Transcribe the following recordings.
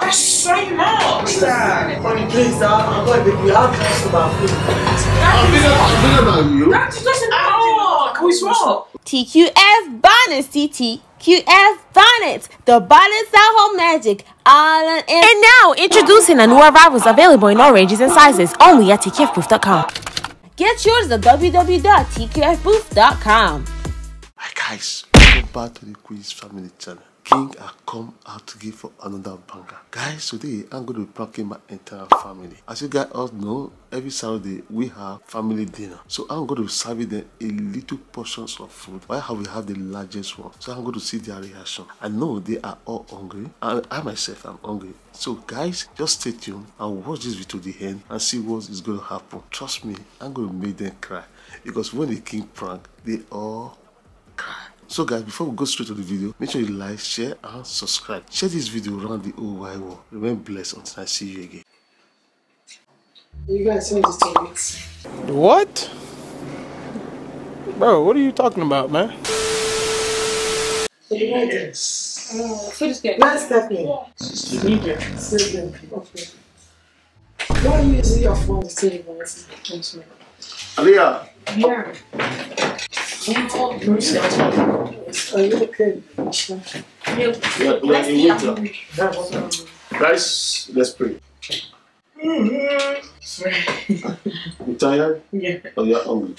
That's so much, Dad. Honey, please, uh, I'm going to be out just about food. I'm bigger, bigger than you. That doesn't matter. Can we swap? TQF Bonnets, TTQF Bonnets, the bonnets that hold magic all in. And now, introducing a new arrivals available in all ranges and sizes, only at TQFBooth.com. Get yours at www.tqfbooth.com. Hi guys, welcome back to the Queens Family channel. King I come out to give for another banger. Guys, today I'm going to be pranking my entire family. As you guys all know, every Saturday we have family dinner. So I'm going to serve them a little portions of food while we have the largest one. So I'm going to see their reaction. I know they are all hungry and I myself am hungry. So guys, just stay tuned and watch this video to the end and see what is going to happen. Trust me, I'm going to make them cry because when the king prank, they all. So guys, before we go straight to the video, make sure you like, share and subscribe. Share this video around the whole wide world. Remain blessed until I see you again. You guys need to take it. What? Bro, what are you talking about, man? Oh, so you ready? Food is good. Where's Stephanie? You need it. Sit down. Okay. Why are you using your phone to take voice? Aliyah, Yeah. Guys, let's pray. You tired? Yeah. Or you're hungry?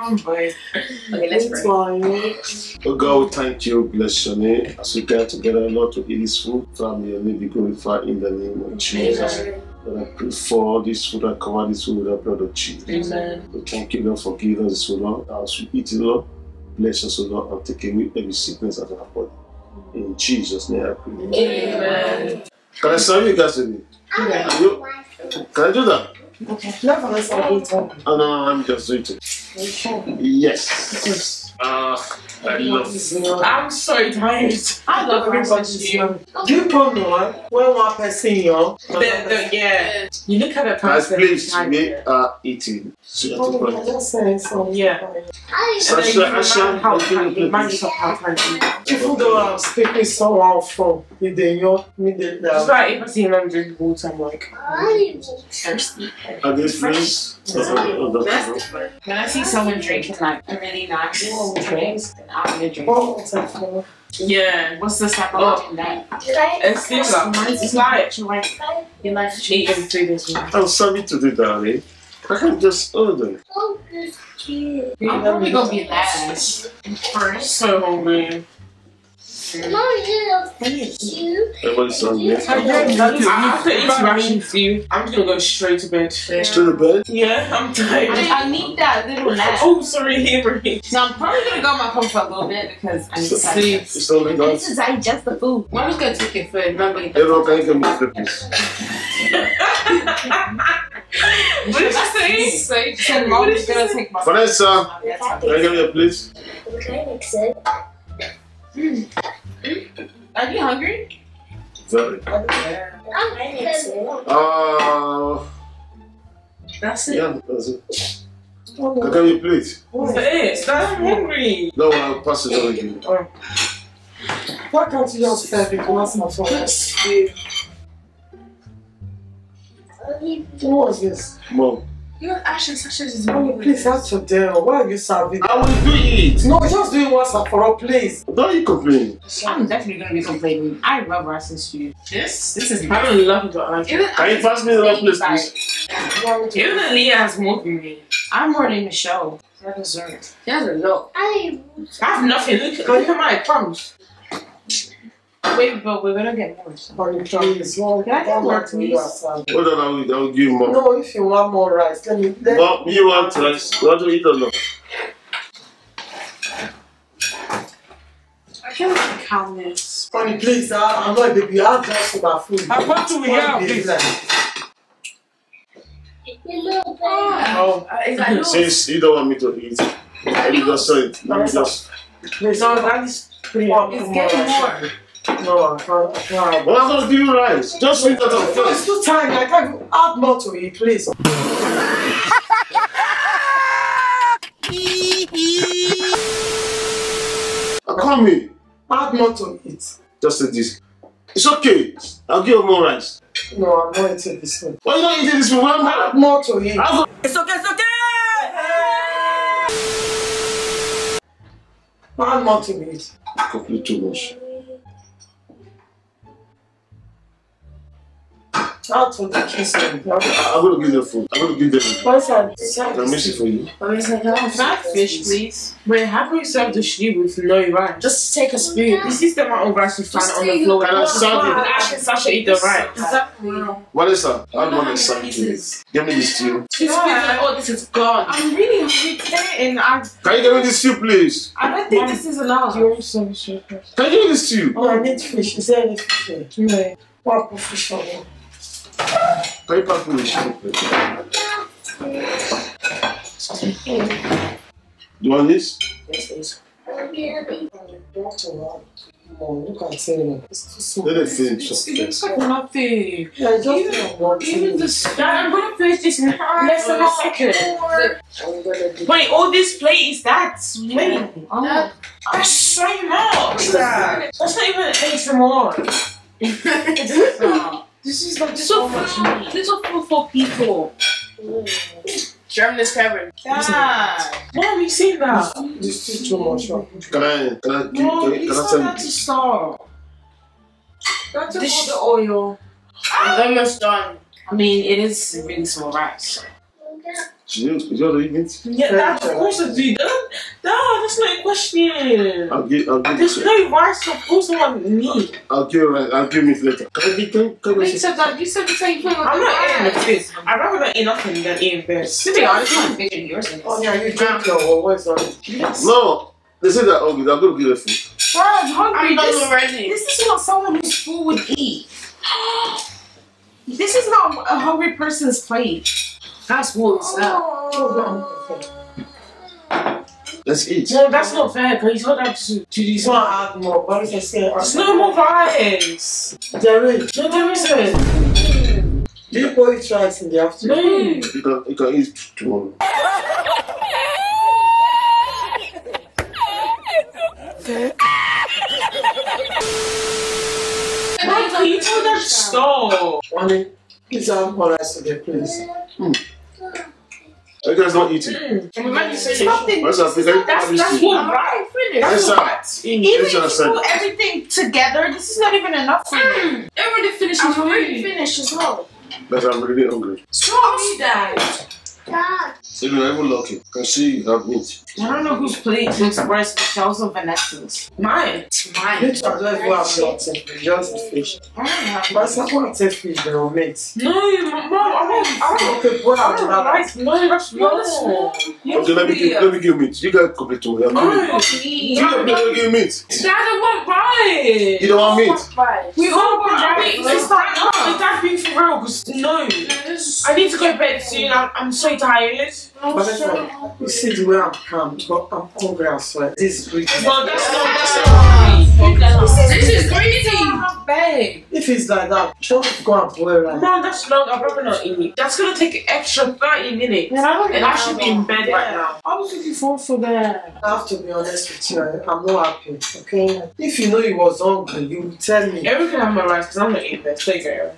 I'm fine. Okay, let's pray. Oh God, we thank you, bless your name. As we gather together, Lord, to eat this food, Father, your name be glorified in the name of Jesus. Lord, I pray for this food and cover this food with the blood of Jesus. Amen. We thank you, Lord, for giving us this food, Lord. As we eat it, Lord, bless us, O Lord, and take away every sickness out of our body. In Jesus' name I pray. Amen. Can I serve you guys with me? You- Can I do that? Never let somebody talk. Oh, no, no, let me just do it. Are you? Yes. Ah, I love it. I'm so tired. I love everybody. You. Do you know one? When one person, you know, The, the, yeah. You look at the Guys, person. please, and- we are eating. Oh, so you have to Oh, pray. I just saying something. Yeah. Sasha, And then you Asha, remind how okay, time, okay, you remind how time to Even though I'm speaking someone from the day you me the It's like if I see them drink water, I'm like, thirsty. Are these friends? Oh, oh, That's that's different. When I see someone drinking like a really nice oh, drink, then I'm gonna. Oh, what's that for? Yeah. What's the psychology in that? It's similar. It's like you like eating food as well. I'm sorry to do that, eh? I can just order it. I'm probably gonna be last. First. So hungry. Everybody's hungry. After interaction with you, I'm just gonna go straight to bed. Straight to bed? Yeah, I'm tired. I need that little nap. Oh, sorry, Henry. So I'm probably gonna go on my phone for a little bit because I need to Sleep. digest. It's only gone. This is digest the food. I'm just gonna take your food. Not gonna Everyone, can you give me the please? What did you say? So you said mom's gonna take my food. Vanessa, can you give me a please? Are you hungry? Exactly. I'm Very. Uh, That's it. yeah, that's it. Can you give me a plate? That's it. I'm hungry. No, I'll pass it on again. Why can't you just serve it once and for all? What was this? Mom, You know, Ash and Sasha is Oh, please, that's your deal. Why are you serving? I will do it. No, just do it once and for all, please. Don't you complain. I'm definitely gonna be complaining. I love rice and stew. This, this is. I don't love it, but I like it. Even, Can you pass me the other place, please? You want me to- Even though Leah has more than me. I'm more than Michelle. I deserve. She has a lot. I have nothing. Look, at- look at my crumbs. Wait, but we're gonna get more. Honey, please. Well, Can I get don't more, want to please? do. Hold on, I will, I will give you more. No, if you want more rice, let me. Let Mom, you want rice? You want to eat or not? I can't really count this. Honey, please, uh, I'm not a baby. I'll just about food. I want to hear, Honey, please. Oh, uh, Since you don't want me to eat, let me just say it. Let me just. Please, no, that is pretty. It's getting more. No, I can't. I can't. Well, I'm going to give you rice. Just eat that on It's first. too tiny. I can't even add more to it, please. Come here. Add more to it. Just take this. It's okay. I'll give you more rice. No, I'm not eating this food. Why you not eating this one? Why I more to eat. It's okay, it's okay! I have more to eat. Complete too much. How to the kitchen. I'm gonna give them food. I'm gonna give them. What's that? Can I miss it for you? Can I have fish, please? Wait, how can you serve the shri with no rice? Just take a oh, spoon. This is the amount of rice you find on the floor. Can I serve And it? actually, Sasha eat the rice. Exactly. Vanessa, I don't want to serve to you. Give me this stew. She's like, oh, this is gone. I'm really hungry today, and I, Can you give me this stew, please? I don't think this is enough. You want some fish? Can you give me this stew? Oh, I need fish. Is there any fish here? No. What put fish for me? Can you pass me the stew, please? You want this? Yes, yes. What a lot. Oh, look at it. It's too small. Let it finish. It looks like nothing. Yeah, just don't want Even to. the I'm gonna finish this in less than a oh, second. I'm gonna Wait, all this plate is that? Wait, oh, that's so much. That. That's not even ASMR. this is like so much. This is food for people. German is Kevin. Dad, why have you seen that? This is too much. Can I, can I, give, No, can, I- can it's I not send that to stop. That's This- the oil. I'm almost done. I mean, it is really small rice. You? You want to eat meat? Yeah, that, of course I do. That, that, that's not a question. I'll give, I'll give, There's no rice, of course I want meat. I'll give, you rice- I'll give meat later. Can I give, can, can I You said that. You said the same thing. I'm not eating the fish. I'd rather not eat nothing than eating fish. To be honest, I'm bigger than yours. Oh, yeah, you drink your or what's on it? No, they say that, okay, I'm going to give them food. Bro, I'm hungry. I'm done This, already. this is what someone who's full would eat. this is not a hungry person's plate. That's what it's that. Oh. Let's eat. No, that's not fair. Because you told them to, to do This one add more, but if I say There's no more rice. there is. No, there isn't. Do you put it rice in the No. afternoon? You can, you can eat tomorrow. Michael, you told them to stop. Honey, please have more rice today, please. You guys not eating. Something. Where's that? Can you That's, have this that's food? what right. That's sir. what. Even if you put everything together, this is not even enough for me. Everybody finished. I'm already finished as well. But I'm really hungry. Stop me that. Even I even lucky. Can see you have meat. I don't know whose plate looks worse, Michelle's or Vanessa's. Mine. Mine. You try to have nothing, just fish. I don't have But someone take fish, they will make. No, mom, I want, I want, Okay, put I out want that. rice. No, that's No, not. that's. Okay, let me give, let me give you meat. You guys complete tomorrow. I'm giving No. you. Let me give you meat. Dad, I want rice. You don't want meat? We all want rice. It's It's not enough. Is that being for real? Because no. I need to go to bed soon. I'm, I'm so tired. But that's why, you see the way I'm calm, but I'm hungry as well. This is greedy. No, that's not. That's not. This is crazy. Babe. If it's like that, just go and boil rice. No, that's long. I'd rather not eat. That's gonna take an extra 30 minutes. And I should be in bed right now. I was looking forward for that. I have to be honest with you, I- I'm not happy, okay? If you know you was hungry, you will tell me. Erin can have my rice because I'm not eating this. Take it,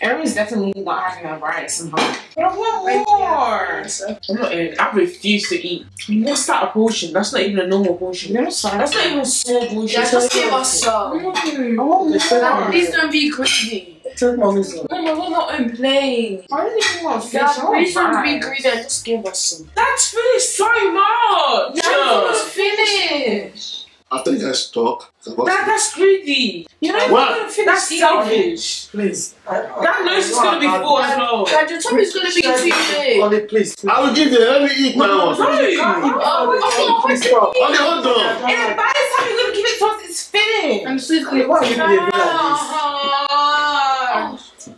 Erin. Erin's definitely not having that rice. I'm. But I want more. I'm not eating. I refuse to eat. What's that a portion? That's not even a normal portion. That's not even a small portion. Yeah, just give us some. I want They more. that- Please don't be greedy. Take mommy's one. Mama, we're not in play. I don't even want fish. Dad, I want please don't be oh, greedy and just give us some. That's finished so much. Dad, it's finished. After you guys talk, That, that's greedy. You know, What? gonna finish that's selfish. Please. I, I, That nose is gonna be full as well. Dad, your tummy's gonna be too big. Honey, please. please. I will give you. Let me eat now. No. Oh, okay, Oh, Please stop. hold on. And by the time you're gonna give it to us, it's finished. I'm sleeping. Why are you behaving like this?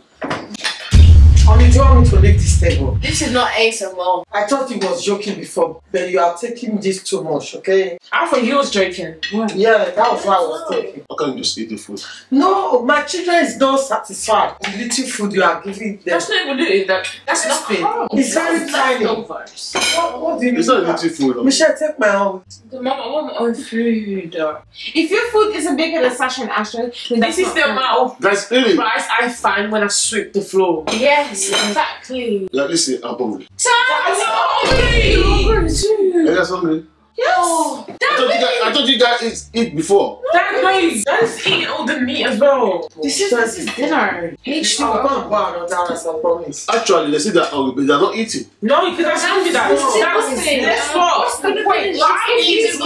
Honey, do you want me to leave this table? This is not ASMR. I thought he was joking before, but you are taking this too much, okay? I thought he was joking. Yeah, that was what I was thinking. How can you just eat the food? No, my children is not satisfied. The little food you are giving them. That's not even it. That, that's nothing. It's very tiny. Leftovers. What, what do you It's mean? not little food. huh? Michelle, take my own. Mom, I want my own food. If your food isn't bigger than Sasha and Ashley, then This is the amount of really? rice I find when I sweep the floor. Yes, exactly. Yeah, listen, I'm hungry. Daddy! Are you guys hungry? Yes! Oh. I thought you guys, I thought you guys eat, eat before. Daddy! Daddy's eating all the meat as well. this is this is dinner. H2, I'm going to buy another I promise. Actually, they say they're hungry, but they're not eating. No, because I told you that. That's, that's what. What's the point? Why are you eating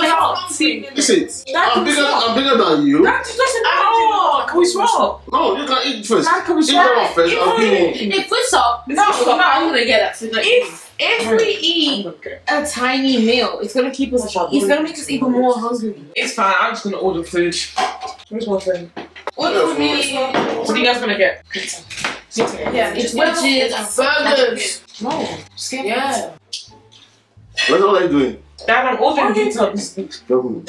Listen, I'm bigger, I'm bigger than you. That doesn't matter. Can we swap? No, you can eat first. Dad, can we Eat that swap? one first. I'll give you. If we stop, No, no. I'm gonna get that food. If if we eat a tiny meal, it's gonna keep us. It's gonna make us even more hungry. It's fine. I'm just gonna order food. Where's my phone? What do we? What are you guys gonna get? Pizza. Yeah, It's wedges, burgers. No, skip Yeah. What are you doing? Dad, I'm ordering pizza. No.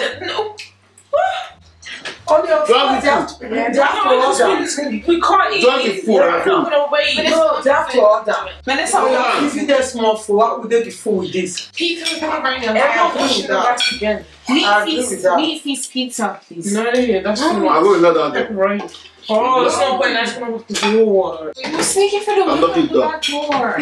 No. Only of Do I have they have to, they have to order. We can't eat Do I have food? We're not gonna wait. No, they have to order. Vanessa, We are giving them small food. What would they be full with this? pizza with pepperoni and Everyone agree washing the that. again. Meat feast, with meat feast pizza, please. No, yeah, that's too I'm much. going to let that Pepperoni. Oh, that's not when that's gonna have to do. We're sneaking for the I'm window not of the done. back door.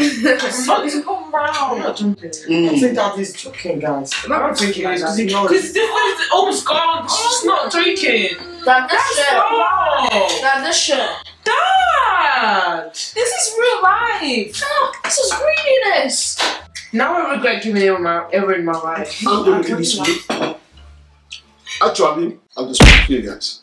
Not to come I'm round. not jumping. I Mm. think that is joking, guys. I don't think it is. I think no, Because this one is almost gone. She's not joking. Dad, this shirt. Oh, Dad, this shirt. Dad. This is real life. Oh, this is greediness. Now I regret giving you my ever in my life. I'm going to eat this food. Actually, I'm just speaking, guys.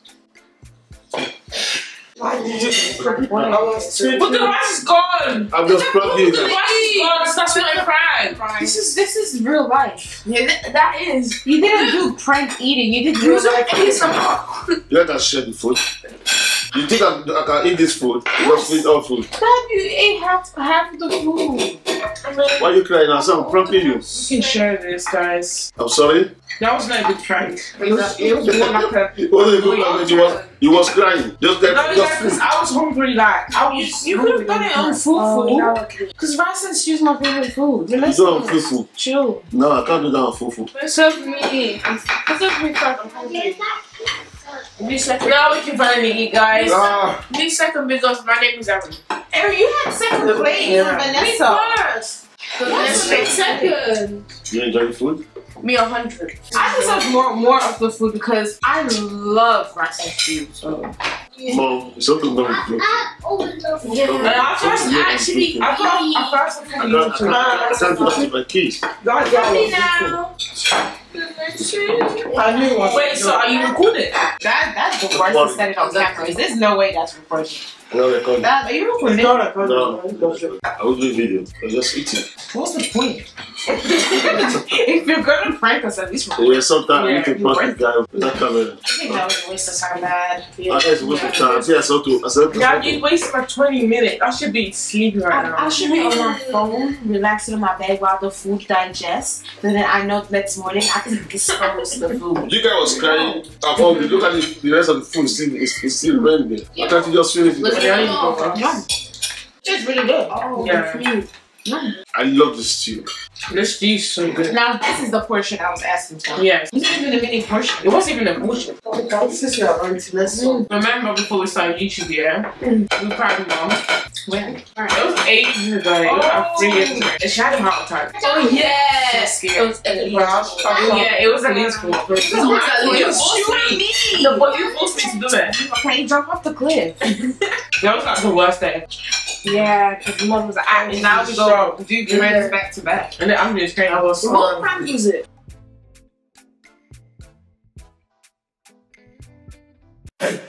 Why did you? I was But the rice is gone. I'm just pranking you The guys. rice is gone. So that's not a prank. This is this is real life. Yeah, th- that is. You didn't do prank eating. You did real Use life. ASMR. You can share the food. You think I, I can eat this food? Just eat all food. Dad, you ate half half the food. Why are you crying now? So I'm pranking you. We can share this, guys. I'm sorry. That was not a good prank. It was, it was more like a. It wasn't a good prank. He was, he was crying. Just get, No, just yeah, food. I was hungry. Like I was. You could have done it on food Oh, food. Because rice and stew is my favorite food. You don't have fufu. Chill. No, I can't do that on fufu. Serve me. Serve me first. I'm hungry. Me second. Now we can finally eat, guys. Ah, Me second because my name is Aaron. Aaron, you had second place Yeah. for Vanessa. First. Let's make second. you enjoy the food? Me a hundred. I deserve more more of the food because I love rice and stew. So Mom, it's something wrong with you. And I first actually, I thought, I first I can't, I can't, I can't do that with my kids. That's what I was thinking. I knew it was. Wait, so are you recording? that that's the worst to set on camera. Is there's no way that's recording. I don't record. That are you It's recording? not a No. I will do a video. I just eat it. What's the point? if you're gonna prank us, at least record. Yeah, sometimes Yeah, you can you're prank the guy with that camera. I think that was a waste of time, Dad. I guess it was the time. See, I saw to, I saw to. Yeah, you wasted like 20 minutes. I should be sleeping right I, now. I should be on my phone, relaxing on my bed while the food digests. And then I know next morning I can dispose the food. You guy was crying. I'm hungry. Look at the, the rest of the food. It's still, it's, it's still raining. I can't just finish it. Get it Yeah, It's really good. Oh, Yeah. I love the stew. This is so good. Now this is the portion I was asking for. Yes. This isn't even a mini portion. It wasn't even a portion. Since you are going to let's go. Remember before we started YouTube, yeah? We cried mom. When? It was ages ago. It was like three years ago. And she had a heart attack. Oh yeah. So scared. It was Ellie's Well, fault. I- Yeah, it was Ali's fault. But It was Ellie's you fault. me. No, but you forced me to do it. Can you jump off the cliff? That was like the worst day. Yeah, because mom was like, and now we go do grades back to back. And then I'm just saying I was What prank was it? Hey,